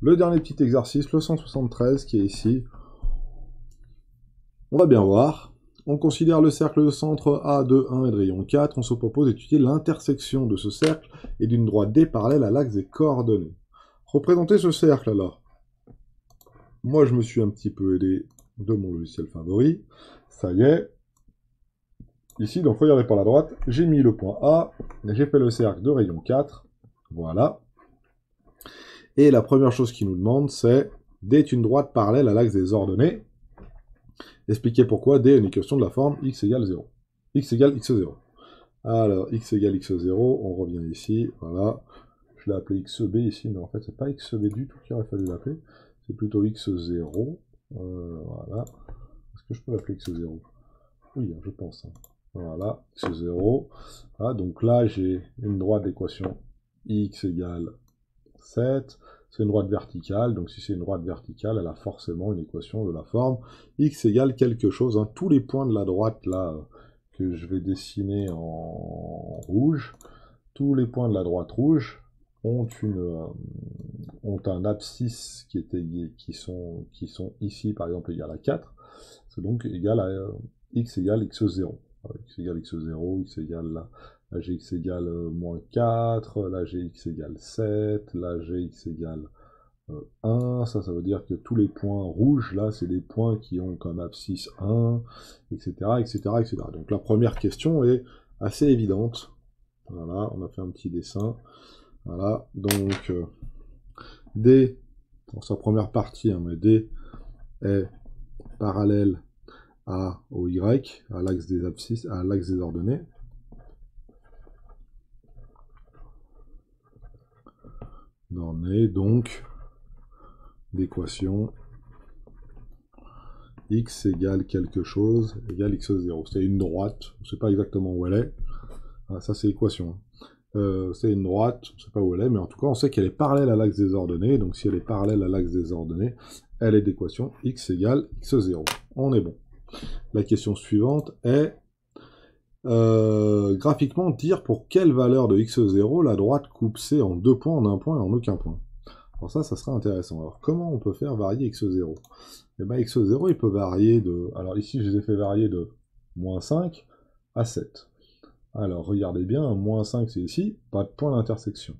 le dernier petit exercice, le 173, qui est ici. On va bien voir. On considère le cercle de centre A de 1 et de rayon 4. On se propose d'étudier l'intersection de ce cercle et d'une droite D parallèle à l'axe des coordonnées. Représenter ce cercle alors. Moi, je me suis un petit peu aidé de mon logiciel favori. Ça y est. Ici, donc regardez par la droite, j'ai mis le point A, j'ai fait le cercle de rayon 4. Voilà. Et la première chose qu'il nous demande, c'est D est une droite parallèle à l'axe des ordonnées. Expliquez pourquoi D est une équation de la forme x égale 0. x égale x0. Alors, x égale x0, on revient ici, voilà. Je l'ai appelé xb ici, mais en fait, c'est pas xb du tout qu'il aurait fallu l'appeler. C'est plutôt x0. Euh, voilà. Est-ce que je peux l'appeler x0 Oui, je pense. Hein. Voilà, x0. Voilà, donc là, j'ai une droite d'équation x égale 7 c'est une droite verticale, donc si c'est une droite verticale, elle a forcément une équation de la forme x égale quelque chose. Hein. Tous les points de la droite, là, que je vais dessiner en rouge, tous les points de la droite rouge ont, une, euh, ont un abscisse qui, sont, qui sont ici, par exemple, égal à 4. C'est donc égal à euh, x égale x0. x égale x0, x égale là, Là, gx égale euh, moins 4, là, gx égale 7, là, gx égale 1. Euh, ça, ça veut dire que tous les points rouges, là, c'est des points qui ont comme abscisse 1, etc.. Donc la première question est assez évidente. Voilà, on a fait un petit dessin. Voilà, donc euh, D, pour sa première partie, hein, mais D est parallèle au Y, à l'axe des abscisses, à l'axe des ordonnées. Est donc d'équation x égale quelque chose égale x0. C'est une droite, on ne sait pas exactement où elle est. Ah, ça c'est l'équation. Hein. Euh, c'est une droite, on ne sait pas où elle est, mais en tout cas on sait qu'elle est parallèle à l'axe des ordonnées, donc si elle est parallèle à l'axe des ordonnées, elle est d'équation x égale x0. On est bon. La question suivante est euh, graphiquement dire pour quelle valeur de x0 la droite coupe C en deux points, en un point et en aucun point? Alors ça, ça sera intéressant. Alors comment on peut faire varier x0 Eh bien x0, il peut varier de... Alors ici, je les ai fait varier de moins 5 à 7. Alors regardez bien, moins 5 c'est ici, pas de point d'intersection.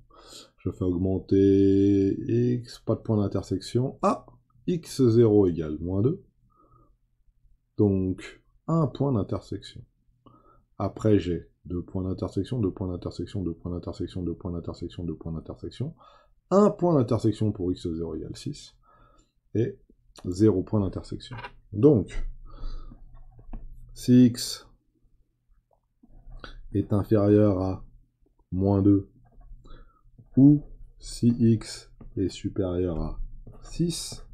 Je fais augmenter x, pas de point d'intersection. Ah x0 égale moins 2. Donc, un point d'intersection. Après, j'ai deux points d'intersection, deux points d'intersection, deux points d'intersection, deux points d'intersection, deux points d'intersection un point d'intersection pour x0 égale 6, et 0 point d'intersection. Donc, si x est inférieur à moins 2, ou si x est supérieur à 6,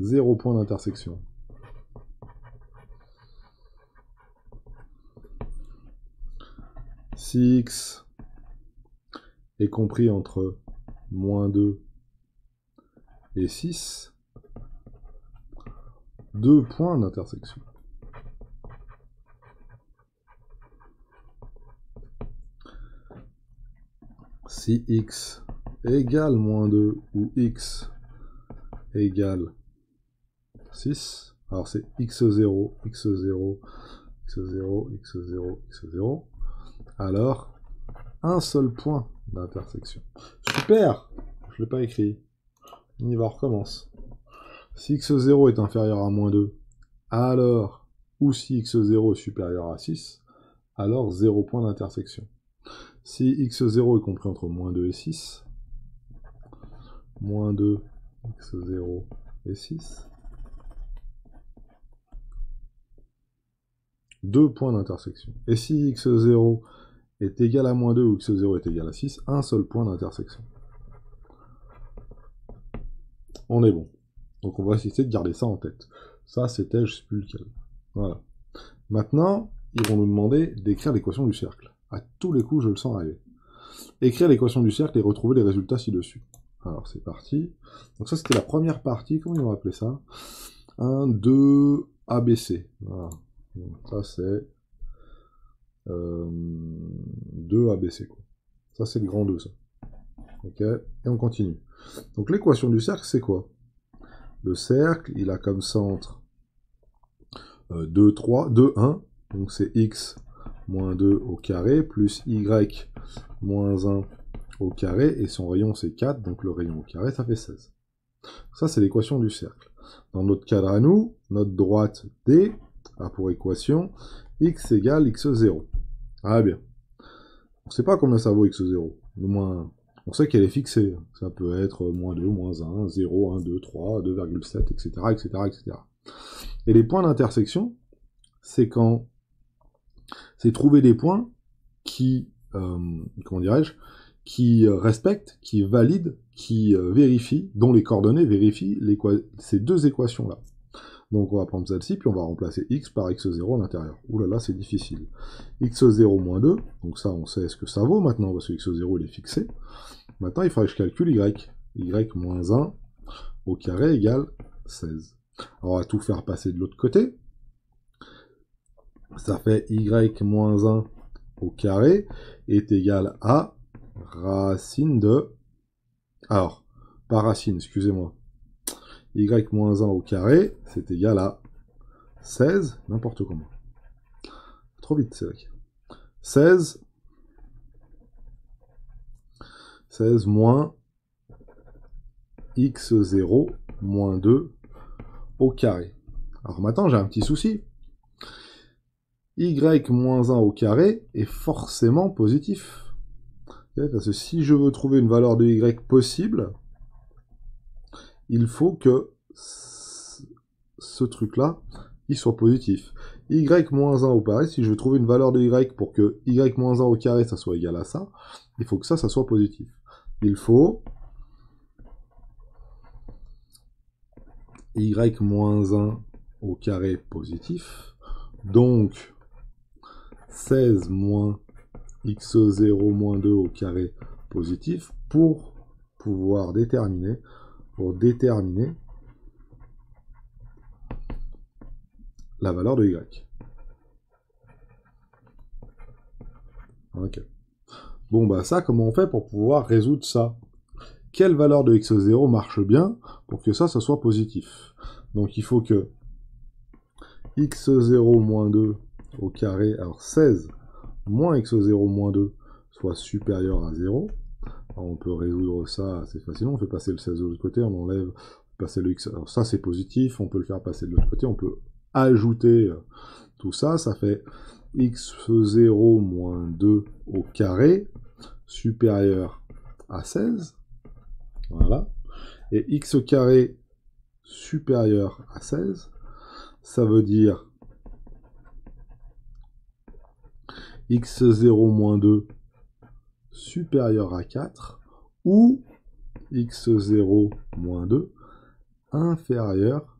0 point d'intersection. Si x est compris entre moins 2 et 6, deux points d'intersection. Si x égale moins 2 ou x égale 6, alors c'est x0, x0, x0, x0, x0, alors un seul point d'intersection. Super Je ne l'ai pas écrit. On y va, on recommence. Si x0 est inférieur à moins 2, alors, ou si x0 est supérieur à 6, alors 0 point d'intersection. Si x0 est compris entre moins 2 et 6, moins 2, x0 et 6, deux points d'intersection. Et si x0 est égal à moins 2 ou x0 est égal à 6, un seul point d'intersection. On est bon. Donc on va essayer de garder ça en tête. Ça, c'était, je sais plus lequel. Voilà. Maintenant, ils vont nous demander d'écrire l'équation du cercle. À tous les coups, je le sens arriver. Écrire l'équation du cercle et retrouver les résultats ci-dessus. Alors, c'est parti. Donc ça, c'était la première partie. Comment ils vont appeler ça? 1, 2, ABC. Voilà. ça, c'est 2 ABC. Quoi. Ça, c'est le grand 2, ça. Ok Et on continue. Donc l'équation du cercle, c'est quoi? Le cercle, il a comme centre 2, 3, 2, 1. Donc c'est x moins 2 au carré, plus y moins 1 au carré, et son rayon c'est 4, donc le rayon au carré, ça fait 16. Ça, c'est l'équation du cercle. Dans notre cadre à nous, notre droite D a pour équation x égale x0. Ah bien. On ne sait pas combien ça vaut x0. Le moins, on sait qu'elle est fixée. Ça peut être moins 2, moins 1, 0, 1, 2, 3, 2,7, etc., etc., etc. Et les points d'intersection, c'est quand c'est trouver des points qui, euh, comment dirais-je, qui respectent, qui valident, qui euh, vérifient, dont les coordonnées vérifient ces deux équations-là. Donc on va prendre celle-ci, puis on va remplacer x par x0 à l'intérieur. Ouh là là, c'est difficile. x0 moins 2, donc ça on sait ce que ça vaut maintenant, parce que x0 il est fixé. Maintenant il faudrait que je calcule y. y moins 1 au carré égale 16. Alors on va tout faire passer de l'autre côté. Ça fait y moins 1 au carré est égal à racine de... Alors, pas racine, excusez-moi. Y moins 1 au carré, c'est égal à 16, n'importe comment. Trop vite, c'est vrai. 16, 16 moins x0 moins 2 au carré. Alors maintenant, j'ai un petit souci. y moins 1 au carré est forcément positif. Parce que si je veux trouver une valeur de y possible, il faut que ce truc-là, il soit positif. y moins 1 au carré, si je veux trouver une valeur de y pour que y moins 1 au carré, ça soit égal à ça, il faut que ça, ça soit positif. Il faut y moins 1 au carré positif. Donc, 16 moins x0 moins 2 au carré positif pour pouvoir déterminer, pour déterminer la valeur de y. Ok. Bon, bah ça, comment on fait pour pouvoir résoudre ça? Quelle valeur de x0 marche bien pour que ça, ça soit positif? Donc il faut que x0 moins 2 au carré, alors 16 moins x0 moins 2 soit supérieur à 0. On peut résoudre ça assez facilement. On fait passer le 16 de l'autre côté, on enlève, passer le x. Alors ça c'est positif, on peut le faire passer de l'autre côté. On peut ajouter euh, tout ça. Ça fait x0 moins 2 au carré supérieur à 16. Voilà. Et x au carré supérieur à 16, ça veut dire x0 moins 2 supérieur à 4 ou x0 moins 2 inférieur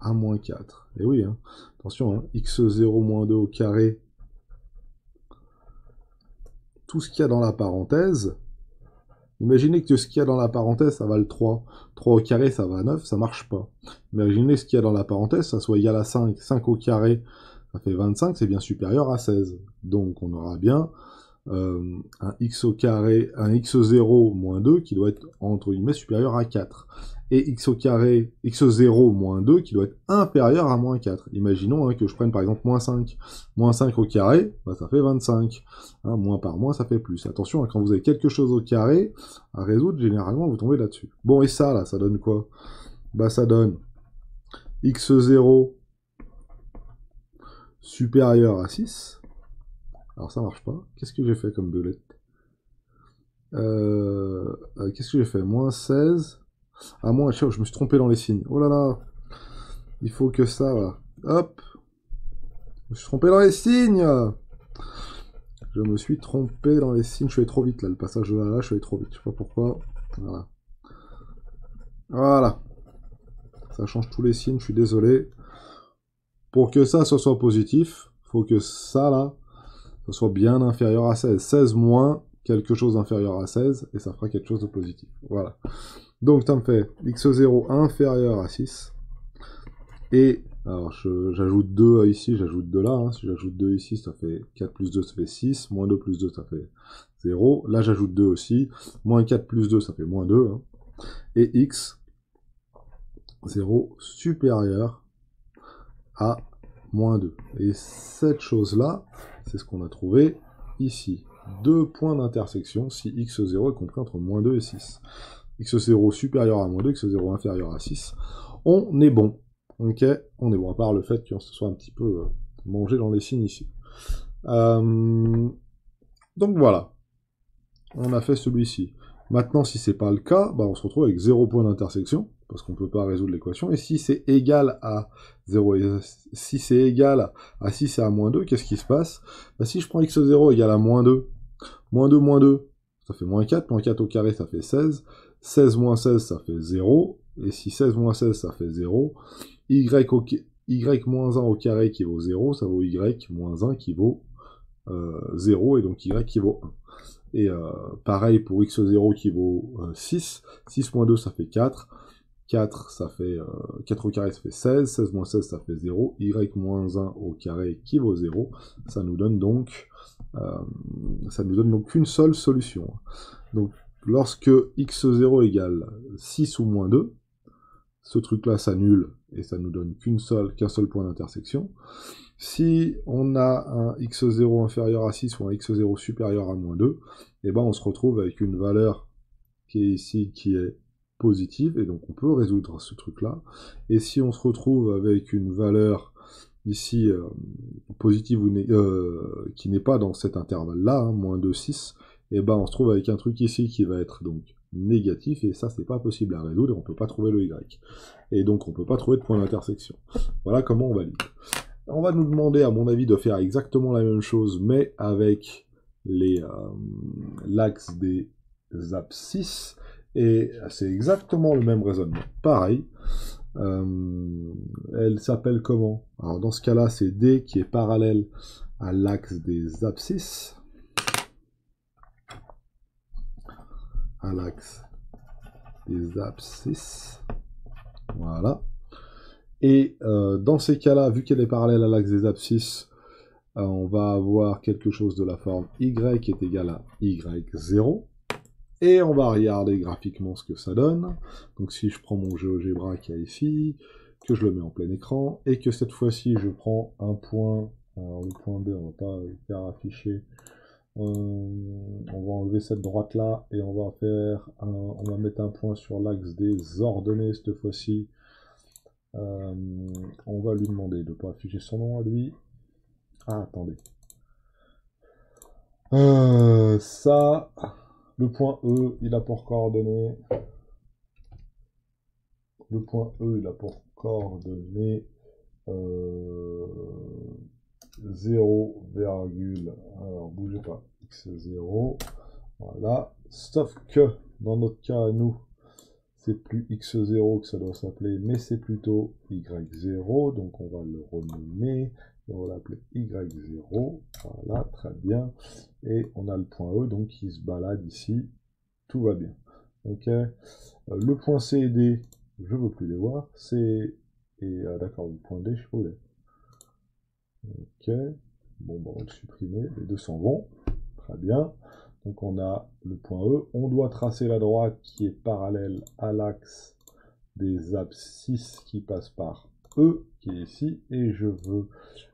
à moins 4. Et oui, hein. attention, hein. x0 moins 2 au carré, tout ce qu'il y a dans la parenthèse, imaginez que ce qu'il y a dans la parenthèse, ça va le 3. 3 au carré, ça va à 9, ça marche pas. Imaginez ce qu'il y a dans la parenthèse, ça soit égal à 5. 5 au carré, ça fait 25, c'est bien supérieur à 16. Donc on aura bien euh, un x au carré, un x0 moins 2 qui doit être entre guillemets supérieur à 4. Et x au carré, x0 moins 2 qui doit être inférieur à moins 4. Imaginons hein, que je prenne par exemple moins 5. Moins 5 au carré, bah, ça fait 25. Hein, moins par moins, ça fait plus. Attention, hein, quand vous avez quelque chose au carré à résoudre, généralement vous tombez là-dessus. Bon, et ça là, ça donne quoi? Bah ça donne x0 supérieur à 6. Alors ça marche pas. Qu'est-ce que j'ai fait comme belette euh, euh, Qu'est-ce que j'ai fait? Moins 16. Ah, moins, je me suis trompé dans les signes. Oh là là Il faut que ça. Hop Je me suis trompé dans les signes Je me suis trompé dans les signes. Je suis trop vite, là. Le passage de là, là, je suis trop vite. Je sais pas pourquoi. Voilà. Voilà. Ça change tous les signes, je suis désolé. Pour que ça, ce soit positif, faut que ça, là, ce soit bien inférieur à 16. 16 moins quelque chose d'inférieur à 16, et ça fera quelque chose de positif. Voilà. Donc, ça me fait x0 inférieur à 6, et Alors, j'ajoute 2 ici, j'ajoute 2 là. Hein. Si j'ajoute 2 ici, ça fait 4 plus 2, ça fait 6. Moins 2 plus 2, ça fait 0. Là, j'ajoute 2 aussi. Moins 4 plus 2, ça fait moins 2. Hein. Et x, 0 supérieur à moins 2. Et cette chose-là, c'est ce qu'on a trouvé ici. Deux points d'intersection si x0 est compris entre moins 2 et 6. x0 supérieur à moins 2, x0 inférieur à 6. On est bon. Ok, on est bon, à part le fait qu'on se soit un petit peu euh, mangé dans les signes ici. Euh, donc voilà, on a fait celui-ci. Maintenant, si c'est pas le cas, bah, on se retrouve avec 0 point d'intersection, parce qu'on ne peut pas résoudre l'équation. Et si c'est égal à 0, et si c'est égal à 6 et à moins 2, qu'est-ce qui se passe? Bah, Si je prends x0 égale à moins 2, moins 2 moins 2, ça fait moins 4, moins 4 au carré, ça fait 16, 16 moins 16, ça fait 0, et si 16 moins 16, ça fait 0, y, moins 1 au carré qui vaut 0, ça vaut y moins 1 qui vaut euh, 0, et donc y qui vaut 1. Et euh, pareil pour x0 qui vaut 6, euh, 6 moins 2 ça fait 4, 4 ça fait 4 euh, au carré ça fait 16, 16 moins 16 ça fait 0, y moins 1 au carré qui vaut 0, ça nous donne donc ça nous donne donc qu'une seule solution. Donc lorsque x0 égale 6 ou moins 2, ce truc-là s'annule et ça nous donne qu'un seul point d'intersection. Si on a un x0 inférieur à 6 ou un x0 supérieur à moins 2, et eh ben on se retrouve avec une valeur qui est ici, qui est positive, et donc on peut résoudre ce truc-là. Et si on se retrouve avec une valeur ici euh, positive ou euh, qui n'est pas dans cet intervalle-là, hein, moins 2, 6, et ben on se trouve avec un truc ici qui va être donc négatif, et ça, c'est pas possible à résoudre, et on peut pas trouver le y. Et donc, on peut pas trouver de point d'intersection. Voilà comment on valide. On va nous demander, à mon avis, de faire exactement la même chose, mais avec les euh, l'axe des abscisses, et c'est exactement le même raisonnement. Pareil, euh, elle s'appelle comment? Alors, dans ce cas-là, c'est D qui est parallèle à l'axe des abscisses, à l'axe des abscisses. Voilà. Et euh, dans ces cas-là, vu qu'elle est parallèle à l'axe des abscisses, euh, on va avoir quelque chose de la forme y est égal à y0. Et on va regarder graphiquement ce que ça donne. Donc si je prends mon GeoGebra qui est ici, que je le mets en plein écran, et que cette fois-ci je prends un point, alors le point B on va pas le faire afficher, euh, on va enlever cette droite là et on va faire on va mettre un point sur l'axe des ordonnées cette fois-ci. Euh, on va lui demander de ne pas afficher son nom à lui. Ah, attendez. Euh, ça, le point E, il a pour coordonnées. Le point E, il a pour coordonnées 0, alors bougez pas, x0, voilà, sauf que, dans notre cas nous, c'est plus x0 que ça doit s'appeler, mais c'est plutôt y0, donc on va le renommer, on va l'appeler y0, voilà, très bien, et on a le point E, donc qui se balade ici, tout va bien, ok, euh, le point C et D, je veux plus les voir, c'est, et euh, d'accord, le point D, je voulais, Ok. Bon, bah, on va le supprimer. Les deux s'en vont. Très bien. Donc on a le point E. On doit tracer la droite qui est parallèle à l'axe des abscisses qui passe par E, qui est ici. Et je veux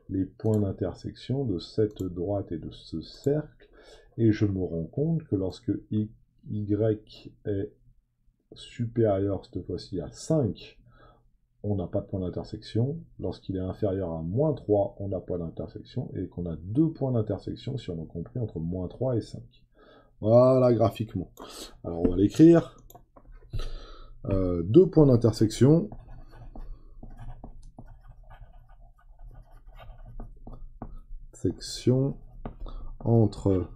les points d'intersection de cette droite et de ce cercle. Et je me rends compte que lorsque y est supérieur cette fois-ci à 5, on n'a pas de point d'intersection. Lorsqu'il est inférieur à moins 3, on n'a pas d'intersection. Et qu'on a deux points d'intersection, si on a compris, entre moins 3 et 5. Voilà, graphiquement. Alors, on va l'écrire. Euh, deux points d'intersection. Entre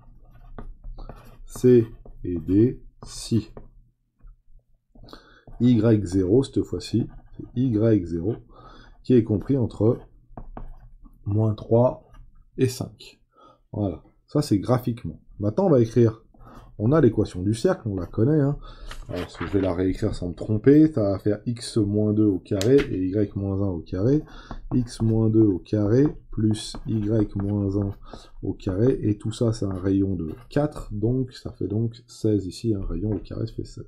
C et D si Y0 cette fois-ci y0, qui est compris entre moins 3 et 5. Voilà, ça c'est graphiquement. Maintenant on va écrire on a l'équation du cercle, on la connaît. Hein. Alors, je vais la réécrire sans me tromper, ça va faire x moins 2 au carré et y moins 1 au carré. x moins 2 au carré plus y moins 1 au carré. Et tout ça, c'est un rayon de 4, donc ça fait donc 16 ici, un rayon au carré, ça fait 16.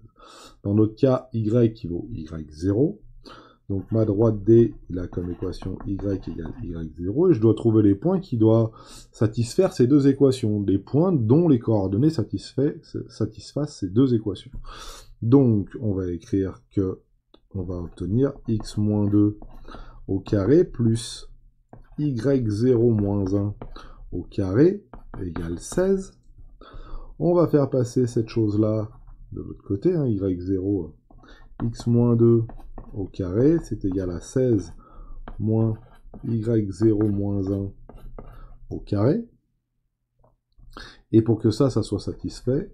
Dans notre cas, y qui vaut y0. Donc ma droite D, il a comme équation y égale y0, et je dois trouver les points qui doivent satisfaire ces deux équations, les points dont les coordonnées satisfassent ces deux équations. Donc on va écrire que on va obtenir x moins 2 au carré plus y0 moins 1 au carré égale 16. On va faire passer cette chose-là de l'autre côté, hein, y0, x moins 2 au carré, c'est égal à 16 moins y0 moins 1 au carré. Et pour que ça, ça soit satisfait,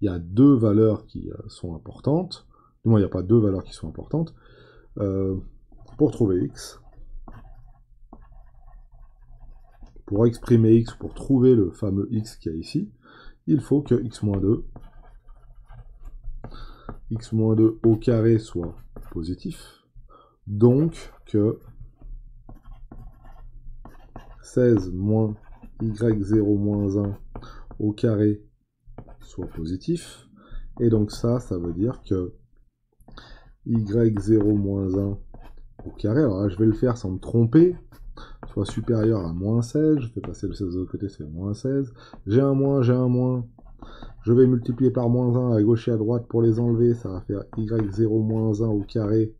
il y a deux valeurs qui euh, sont importantes. Du il n'y a pas deux valeurs qui sont importantes. Euh, pour trouver x, pour exprimer x, pour trouver le fameux x qu'il y a ici, il faut que x-2 x-2 au carré soit positif. Donc que 16 moins y0 moins 1 au carré soit positif. Et donc ça, ça veut dire que y0 moins 1 au carré, alors là je vais le faire sans me tromper, supérieur à moins 16, je fais passer le 16 de l'autre côté, c'est moins 16. J'ai un moins, j'ai un moins, je vais multiplier par moins 1 à gauche et à droite pour les enlever. Ça va faire y0 moins 1 au carré.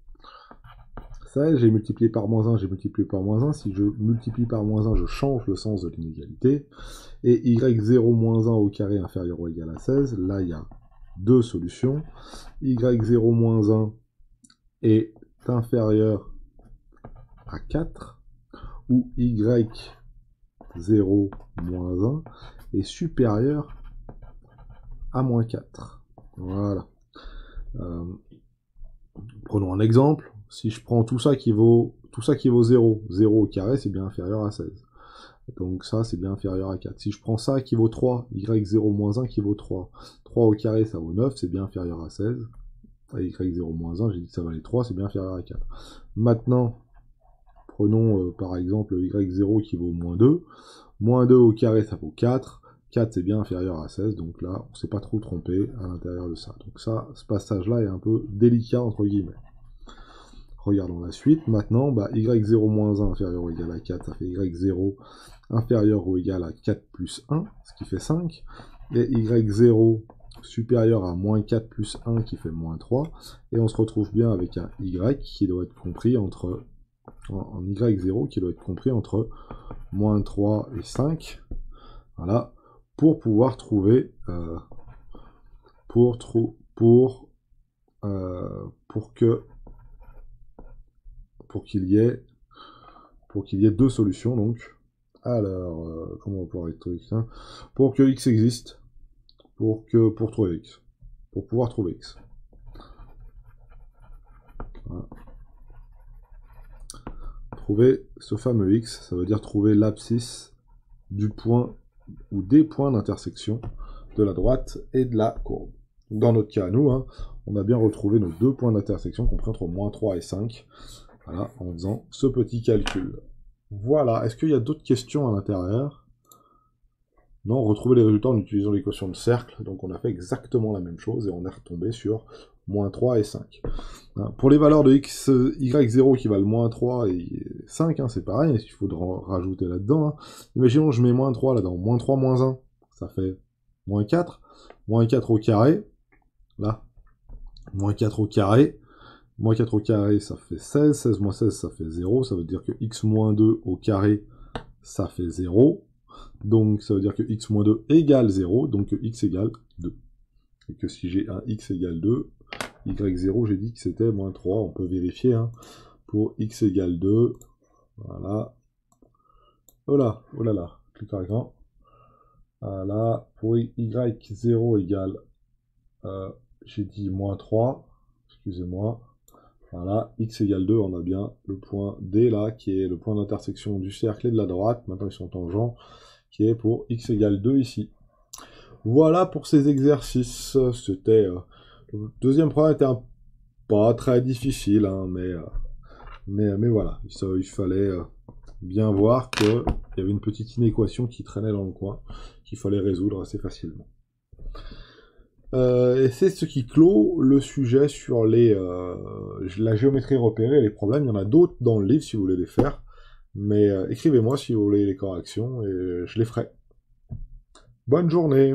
Ça, j'ai multiplié par moins 1, j'ai multiplié par moins 1. Si je multiplie par moins 1, je change le sens de l'inégalité. Et y0 moins 1 au carré inférieur ou égal à 16. Là, il y a deux solutions. y0 moins 1 est inférieur à 4. Ou y0 moins 1 est supérieur moins 4. Voilà. Euh, prenons un exemple. Si je prends tout ça qui vaut tout ça qui vaut 0, 0 au carré, c'est bien inférieur à 16. Donc ça, c'est bien inférieur à 4. Si je prends ça qui vaut 3, y0 moins 1 qui vaut 3. 3 au carré, ça vaut 9, c'est bien inférieur à 16. y0 moins 1, j'ai dit que ça valait 3, c'est bien inférieur à 4. Maintenant, prenons euh, par exemple y0 qui vaut moins 2. Moins 2 au carré, ça vaut 4. 4 c'est bien inférieur à 16, donc là on s'est pas trop trompé à l'intérieur de ça. Donc ça, ce passage-là est un peu délicat entre guillemets. Regardons la suite. Maintenant, bah, y0-1 inférieur ou égal à 4, ça fait y0 inférieur ou égal à 4 plus 1, ce qui fait 5. Et y0 supérieur à moins 4 plus 1 qui fait moins 3. Et on se retrouve bien avec un y qui doit être compris entre en y0 qui doit être compris entre moins 3 et 5. Voilà, pour pouvoir trouver euh, pour pour euh, pour que pour qu'il y ait pour qu'il y ait deux solutions donc. Alors euh, comment on pourrait trouver x pour que x existe pour que pour trouver x pour pouvoir trouver x trouver ce fameux x ça veut dire trouver l'abscisse du point ou des points d'intersection de la droite et de la courbe. Dans notre cas, nous, hein, on a bien retrouvé nos deux points d'intersection compris entre moins 3 et 5, voilà, en faisant ce petit calcul. Voilà, est-ce qu'il y a d'autres questions à l'intérieur? Non, retrouver les résultats en utilisant l'équation de cercle, donc on a fait exactement la même chose et on est retombé sur moins 3 et 5. Hein, pour les valeurs de x, y0 qui valent moins 3 et 5, hein, c'est pareil, il faut rajouter là-dedans. Hein. Imaginons je mets moins 3 là-dedans, moins 3, moins 1, ça fait moins 4, moins 4 au carré, là, moins 4 au carré, moins 4 au carré, ça fait 16, 16 moins 16, ça fait 0, ça veut dire que x moins 2 au carré, ça fait 0, donc ça veut dire que x moins 2 égale 0, donc que x égale 2. Et que si j'ai un x égale 2, y0, j'ai dit que c'était moins 3, on peut vérifier, hein. pour x égale 2, voilà, oh là, oh là là, clic voilà, pour y0 égale, euh, j'ai dit moins 3, excusez-moi, voilà, x égale 2, on a bien le point D là, qui est le point d'intersection du cercle et de la droite, maintenant ils sont tangents, qui est pour x égale 2 ici. Voilà pour ces exercices. C'était le deuxième problème était pas très difficile, hein, mais, mais mais voilà, il, fallait bien voir qu'il y avait une petite inéquation qui traînait dans le coin qu'il fallait résoudre assez facilement. Euh, et c'est ce qui clôt le sujet sur les, euh, la géométrie repérée et les problèmes. Il y en a d'autres dans le livre si vous voulez les faire. Mais euh, écrivez-moi si vous voulez les corrections et je les ferai. Bonne journée